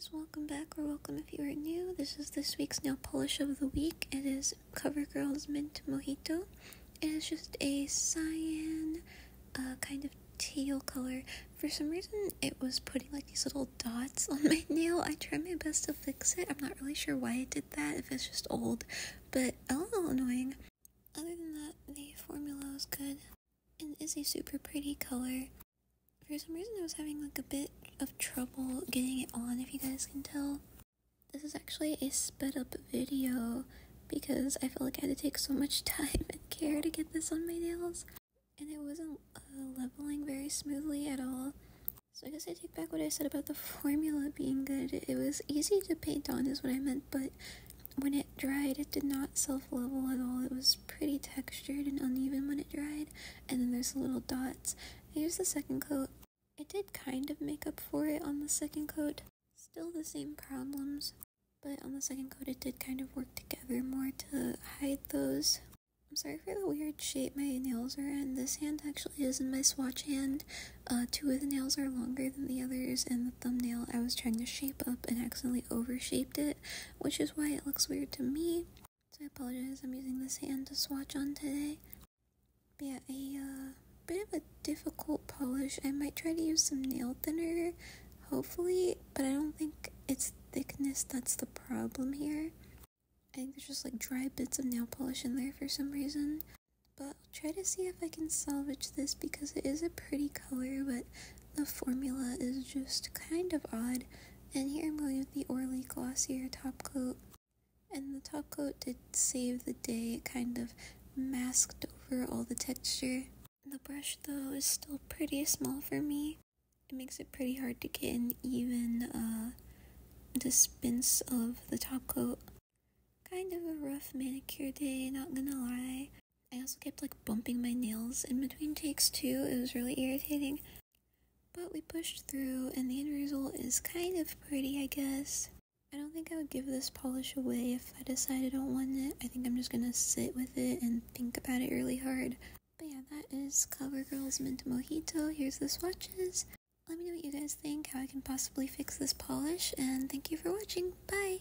guys, welcome back or welcome if you are new. This is this week's nail polish of the week. It is CoverGirl's Mint Mojito. It is just a cyan, uh, kind of teal color. For some reason, it was putting like these little dots on my nail. I tried my best to fix it. I'm not really sure why it did that, if it's just old, but a little annoying. Other than that, the formula is good and is a super pretty color. For some reason, I was having like a bit of trouble getting it on, if you guys can tell. This is actually a sped up video because I felt like I had to take so much time and care to get this on my nails, and it wasn't uh, leveling very smoothly at all. So I guess I take back what I said about the formula being good. It was easy to paint on, is what I meant, but when it dried, it did not self level at all. It was pretty textured and uneven when it dried, and then there's little dots. I used the second coat did kind of make up for it on the second coat. Still the same problems, but on the second coat it did kind of work together more to hide those. I'm sorry for the weird shape my nails are in. This hand actually is in my swatch hand. Uh, two of the nails are longer than the others, and the thumbnail I was trying to shape up and accidentally overshaped it, which is why it looks weird to me. So I apologize, I'm using this hand to swatch on today. But yeah, I, uh, bit of a difficult polish. I might try to use some nail thinner, hopefully, but I don't think it's thickness that's the problem here. I think there's just like dry bits of nail polish in there for some reason. But I'll try to see if I can salvage this because it is a pretty color, but the formula is just kind of odd. And here I'm going with the Orly Glosser top coat. And the top coat did save the day. It kind of masked over all the texture. The brush though is still pretty small for me. It makes it pretty hard to get an even uh, dispense of the top coat. Kind of a rough manicure day, not gonna lie. I also kept like bumping my nails in between takes too. It was really irritating. But we pushed through and the end result is kind of pretty, I guess. I don't think I would give this polish away if I decide I don't want it. I think I'm just gonna sit with it and think about it really hard. But yeah, that is CoverGirl's Mint Mojito. Here's the swatches. Let me know what you guys think, how I can possibly fix this polish, and thank you for watching. Bye!